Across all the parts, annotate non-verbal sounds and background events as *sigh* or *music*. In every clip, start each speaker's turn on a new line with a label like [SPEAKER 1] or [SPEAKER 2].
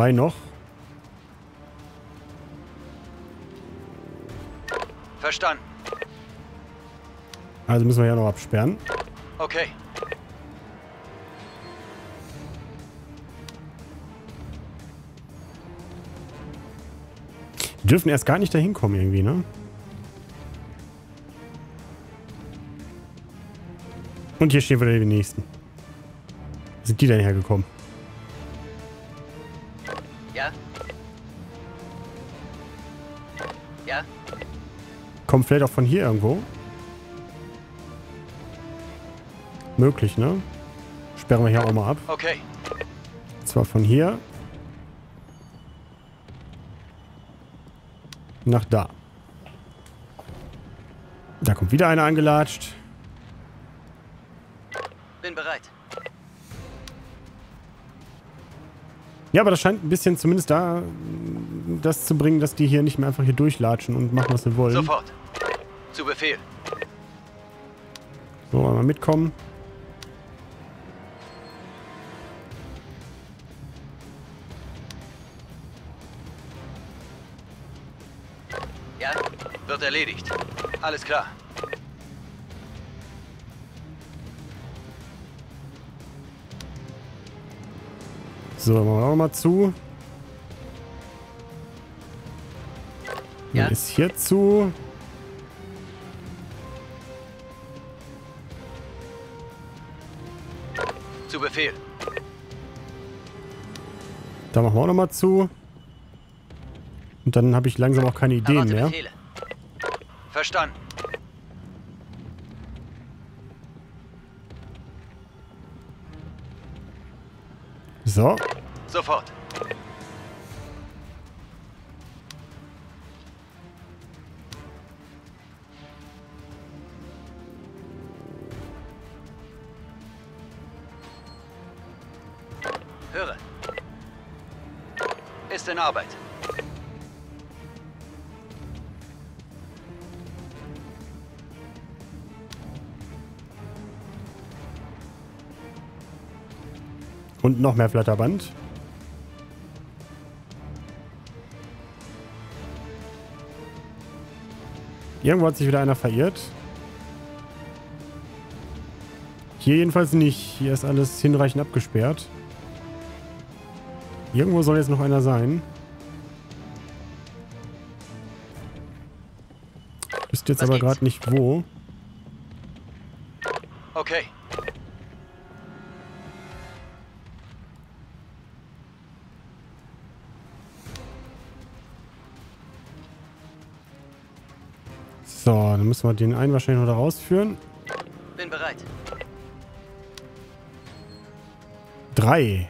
[SPEAKER 1] Zwei noch.
[SPEAKER 2] Verstanden.
[SPEAKER 1] Also müssen wir ja noch absperren.
[SPEAKER 2] Okay.
[SPEAKER 1] Die dürfen erst gar nicht dahin kommen irgendwie, ne? Und hier stehen wieder die nächsten. Sind die denn hergekommen? Kommen vielleicht auch von hier irgendwo? Möglich, ne? Sperren wir hier auch mal ab.
[SPEAKER 2] Okay.
[SPEAKER 1] Zwar von hier. Nach da. Da kommt wieder einer angelatscht.
[SPEAKER 2] Bin bereit.
[SPEAKER 1] Ja, aber das scheint ein bisschen zumindest da das zu bringen, dass die hier nicht mehr einfach hier durchlatschen und machen, was sie wollen.
[SPEAKER 2] Sofort. Zu Befehl.
[SPEAKER 1] So, mal mitkommen.
[SPEAKER 2] Ja? Wird erledigt. Alles klar.
[SPEAKER 1] So, machen wir auch mal zu.
[SPEAKER 2] Ja?
[SPEAKER 1] Ist hier zu.
[SPEAKER 2] Zu Befehl.
[SPEAKER 1] Da machen wir auch noch mal zu. Und dann habe ich langsam auch keine Ideen mehr.
[SPEAKER 2] Befehle. Verstanden.
[SPEAKER 1] So.
[SPEAKER 2] Sofort. Ist in Arbeit.
[SPEAKER 1] Und noch mehr Flatterband. Irgendwo hat sich wieder einer verirrt. Hier jedenfalls nicht. Hier ist alles hinreichend abgesperrt. Irgendwo soll jetzt noch einer sein. Wisst jetzt
[SPEAKER 2] Was
[SPEAKER 1] aber gerade nicht wo.
[SPEAKER 2] Okay.
[SPEAKER 1] So, dann müssen wir den einen wahrscheinlich noch da rausführen.
[SPEAKER 2] Bin bereit.
[SPEAKER 1] Drei.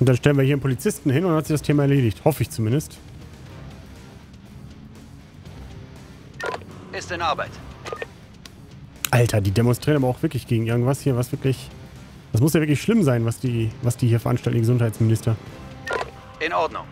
[SPEAKER 1] Und dann stellen wir hier einen Polizisten hin und dann hat sich das Thema erledigt. Hoffe ich zumindest.
[SPEAKER 2] Ist in Arbeit.
[SPEAKER 1] Alter, die demonstrieren aber auch wirklich gegen irgendwas hier, was wirklich... Das muss ja wirklich schlimm sein, was die, was die hier veranstalten, die Gesundheitsminister.
[SPEAKER 2] In Ordnung.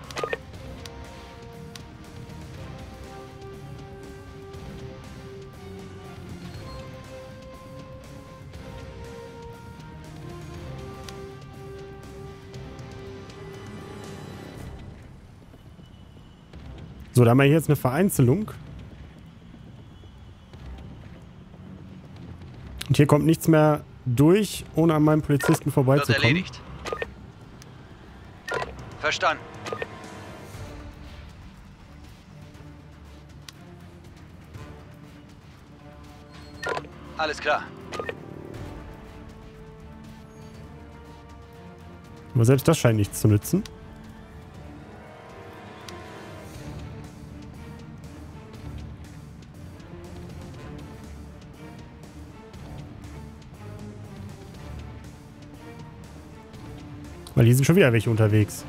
[SPEAKER 1] So, da haben wir hier jetzt eine Vereinzelung. Und hier kommt nichts mehr durch, ohne an meinem Polizisten
[SPEAKER 2] Wird
[SPEAKER 1] vorbeizukommen.
[SPEAKER 2] erledigt. Verstanden. Alles klar.
[SPEAKER 1] Aber selbst das scheint nichts zu nützen. Weil hier sind schon wieder welche unterwegs.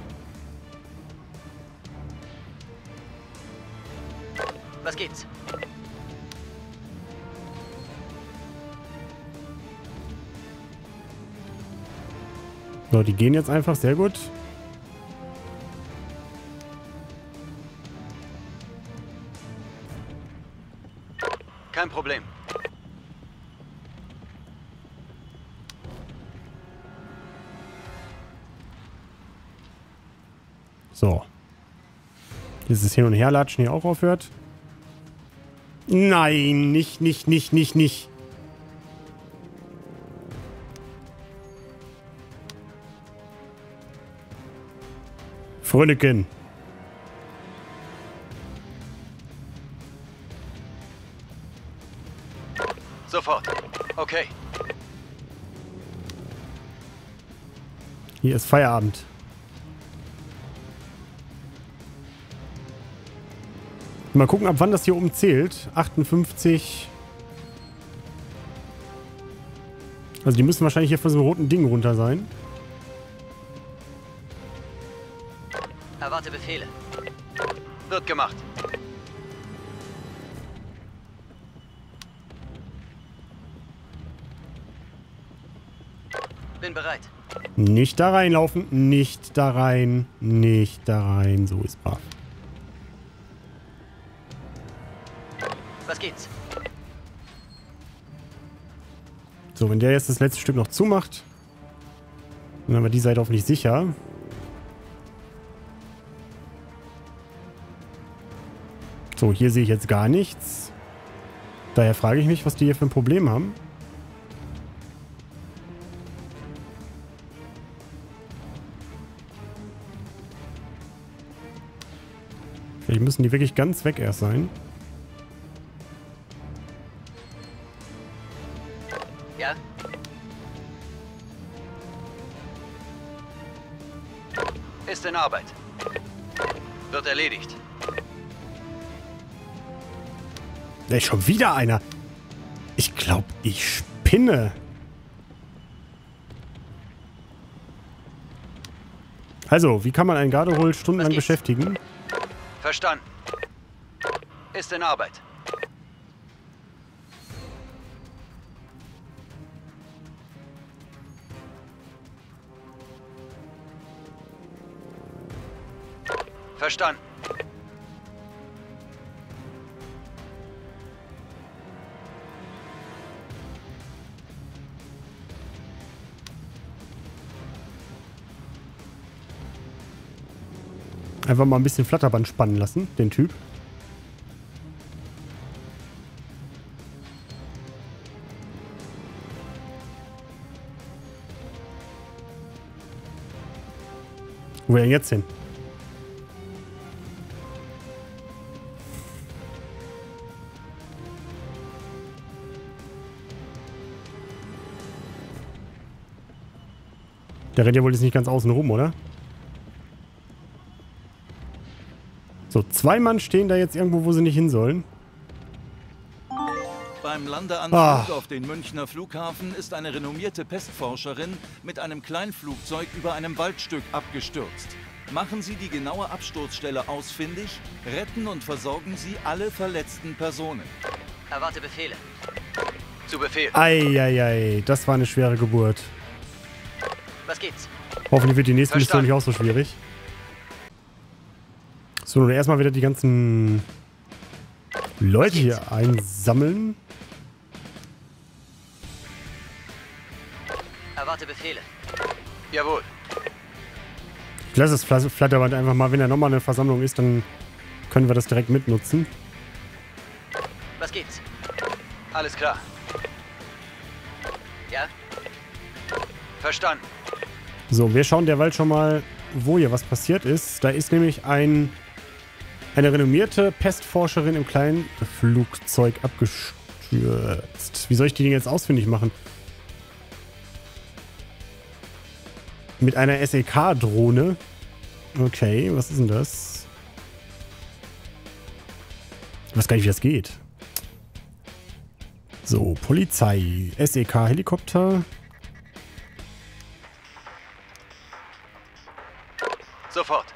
[SPEAKER 2] Was geht's?
[SPEAKER 1] So, die gehen jetzt einfach. Sehr gut.
[SPEAKER 2] Kein Problem.
[SPEAKER 1] So. Dieses Hin- und Herlatschen hier auch aufhört. Nein, nicht, nicht, nicht, nicht, nicht. Fröneken.
[SPEAKER 2] Sofort. Okay.
[SPEAKER 1] Hier ist Feierabend. Mal gucken, ab wann das hier oben zählt. 58. Also die müssen wahrscheinlich hier von so einem roten Ding runter sein.
[SPEAKER 2] Erwarte Befehle. Wird gemacht. Bin bereit.
[SPEAKER 1] Nicht da reinlaufen, nicht da rein, nicht da rein. So ist brav.
[SPEAKER 2] Geht's?
[SPEAKER 1] So, wenn der jetzt das letzte Stück noch zumacht, dann haben wir die Seite hoffentlich sicher. So, hier sehe ich jetzt gar nichts. Daher frage ich mich, was die hier für ein Problem haben. Vielleicht müssen die wirklich ganz weg erst sein.
[SPEAKER 2] Ist in Arbeit. Wird erledigt.
[SPEAKER 1] Da ist schon wieder einer. Ich glaube, ich spinne. Also, wie kann man einen Garderol stundenlang beschäftigen?
[SPEAKER 2] Verstanden. Ist in Arbeit. Verstanden.
[SPEAKER 1] Einfach mal ein bisschen Flatterband spannen lassen, den Typ. Wo er denn jetzt hin? Der rennt ja wohl jetzt nicht ganz außen rum, oder? So, zwei Mann stehen da jetzt irgendwo, wo sie nicht hin sollen.
[SPEAKER 3] Beim Landeanflug
[SPEAKER 1] Ah.
[SPEAKER 3] auf den Münchner Flughafen ist eine renommierte Pestforscherin mit einem Kleinflugzeug über einem Waldstück abgestürzt. Machen Sie die genaue Absturzstelle ausfindig, retten und versorgen Sie alle verletzten Personen.
[SPEAKER 2] Erwarte Befehle. Zu Befehl.
[SPEAKER 1] Eieiei, das war eine schwere Geburt.
[SPEAKER 2] Was geht's?
[SPEAKER 1] Hoffentlich wird die nächste Mission
[SPEAKER 2] Verstanden.
[SPEAKER 1] nicht auch so schwierig. So, nun erstmal wieder die ganzen Leute hier einsammeln.
[SPEAKER 2] Erwarte Befehle. Jawohl.
[SPEAKER 1] Ich lasse das Fla- Flatterband einfach mal. Wenn da nochmal eine Versammlung ist, dann können wir das direkt mitnutzen.
[SPEAKER 2] Was geht's? Alles klar. Ja? Verstanden.
[SPEAKER 1] So, wir schauen derweil schon mal, wo hier was passiert ist. Da ist nämlich ein, eine renommierte Pestforscherin im kleinen Flugzeug abgestürzt. Wie soll ich die Dinge jetzt ausfindig machen? Mit einer SEK-Drohne. Okay, was ist denn das? Ich weiß gar nicht, wie das geht. So, Polizei, SEK-Helikopter.
[SPEAKER 2] Sofort.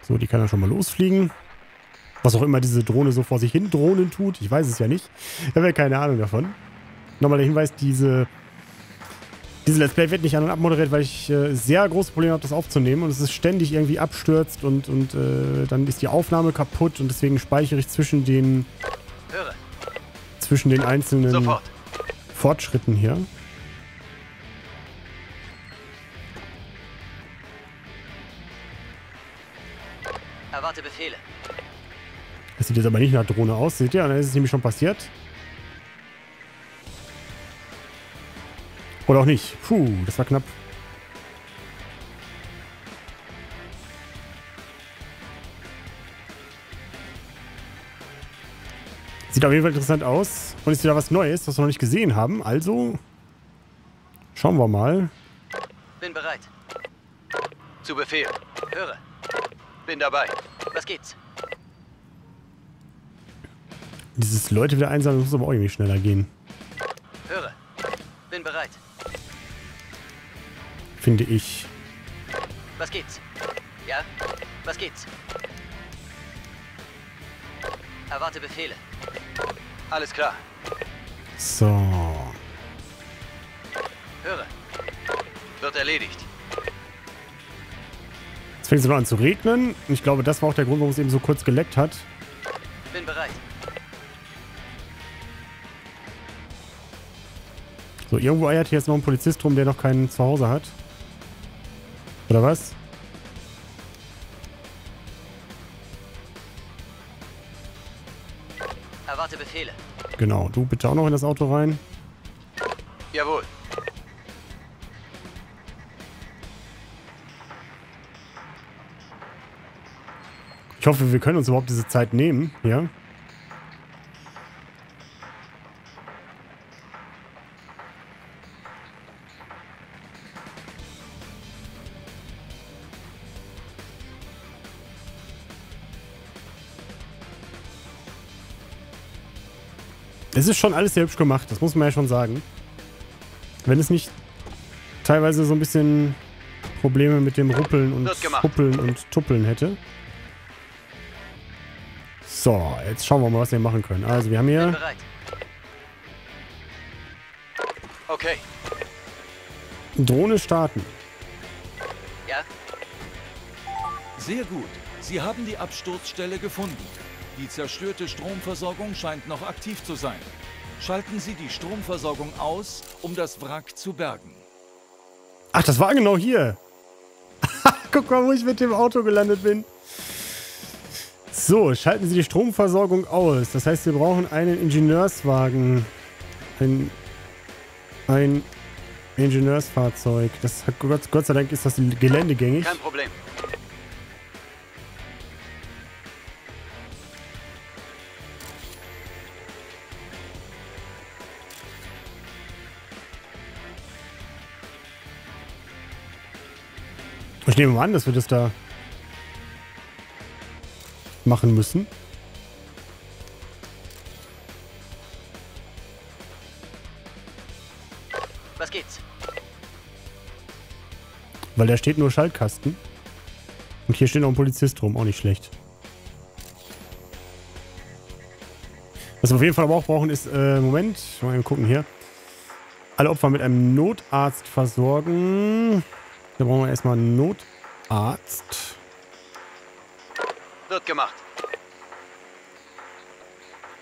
[SPEAKER 1] So, die kann dann schon mal losfliegen. Was auch immer diese Drohne so vor sich hin drohnen tut. Ich weiß es ja nicht. Ich habe ja keine Ahnung davon. Nochmal der Hinweis, diese, diese Let's Play wird nicht an- und abmoderiert, weil ich äh, sehr große Probleme habe, das aufzunehmen. Und es ist ständig irgendwie abstürzt und, und äh, dann ist die Aufnahme kaputt. Und deswegen speichere ich zwischen den,
[SPEAKER 2] Höre.
[SPEAKER 1] zwischen den einzelnen
[SPEAKER 2] Sofort.
[SPEAKER 1] Fortschritten hier.
[SPEAKER 2] Erwarte Befehle.
[SPEAKER 1] Das sieht jetzt aber nicht nach Drohne aus. Seht ihr? Dann ist es nämlich schon passiert. Oder auch nicht. Puh, das war knapp. Sieht auf jeden Fall interessant aus. Und ist wieder was Neues, was wir noch nicht gesehen haben. Also, schauen wir mal.
[SPEAKER 2] Bin bereit. Zu Befehl. Höre. Bin dabei. Was geht's?
[SPEAKER 1] Dieses Leute wieder einsammeln muss aber auch irgendwie schneller gehen.
[SPEAKER 2] Höre. Bin bereit.
[SPEAKER 1] Finde ich.
[SPEAKER 2] Was geht's? Ja? Was geht's? Erwarte Befehle. Alles klar.
[SPEAKER 1] So.
[SPEAKER 2] Höre. Wird erledigt.
[SPEAKER 1] Jetzt fängt es an zu regnen. Ich glaube, das war auch der Grund, warum es eben so kurz geleckt hat.
[SPEAKER 2] Bin bereit.
[SPEAKER 1] So, irgendwo eiert hier jetzt noch ein Polizist rum, der noch keinen Zuhause hat. Oder was?
[SPEAKER 2] Erwarte Befehle.
[SPEAKER 1] Genau, du bitte auch noch in das Auto rein.
[SPEAKER 2] Jawohl.
[SPEAKER 1] Hoffe, wir können uns überhaupt diese Zeit nehmen, ja? Es ist schon alles sehr hübsch gemacht, das muss man ja schon sagen. Wenn es nicht teilweise so ein bisschen Probleme mit dem Ruppeln und. Huppeln und Tuppeln hätte. So, jetzt schauen wir mal, was wir machen können. Also, wir haben hier...
[SPEAKER 2] bereit. Okay.
[SPEAKER 1] Drohne starten.
[SPEAKER 2] Ja?
[SPEAKER 3] Sehr gut. Sie haben die Absturzstelle gefunden. Die zerstörte Stromversorgung scheint noch aktiv zu sein. Schalten Sie die Stromversorgung aus, um das Wrack zu bergen.
[SPEAKER 1] Ach, das war genau hier. *laughs* Guck mal, wo ich mit dem Auto gelandet bin. So, schalten Sie die Stromversorgung aus. Das heißt, wir brauchen einen Ingenieurswagen. Ein, ein Ingenieursfahrzeug. Das hat, Gott, Gott sei Dank ist das geländegängig.
[SPEAKER 2] Kein Problem.
[SPEAKER 1] Ich nehme mal an, dass wir das da machen müssen.
[SPEAKER 2] Was geht's?
[SPEAKER 1] Weil da steht nur Schaltkasten. Und hier steht noch ein Polizist rum, auch nicht schlecht. Was wir auf jeden Fall aber auch brauchen ist, äh, Moment, mal eben gucken hier. Alle Opfer mit einem Notarzt versorgen. Da brauchen wir erstmal einen Notarzt.
[SPEAKER 2] Wird gemacht.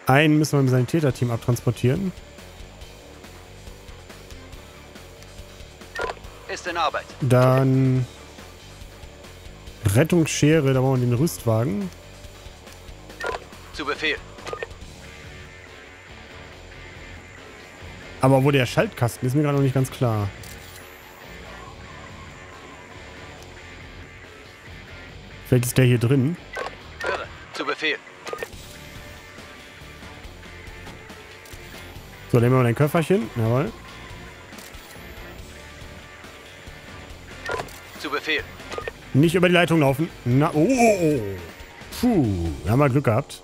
[SPEAKER 1] Einen müssen wir mit seinem Täterteam abtransportieren.
[SPEAKER 2] Ist in Arbeit.
[SPEAKER 1] Dann Rettungsschere, da brauchen wir den Rüstwagen.
[SPEAKER 2] Zu Befehl.
[SPEAKER 1] Aber wo der Schaltkasten ist mir gerade noch nicht ganz klar. Vielleicht ist der hier drin.
[SPEAKER 2] Befehl.
[SPEAKER 1] So, nehmen wir mal dein Köfferchen. Jawohl.
[SPEAKER 2] Zu Befehl.
[SPEAKER 1] Nicht über die Leitung laufen. Na, oh, oh, oh. Puh, haben wir Glück gehabt.